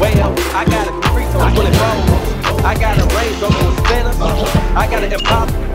Well, I got a caprice on bullet roll. I got a range over a spinner. I got an impossible.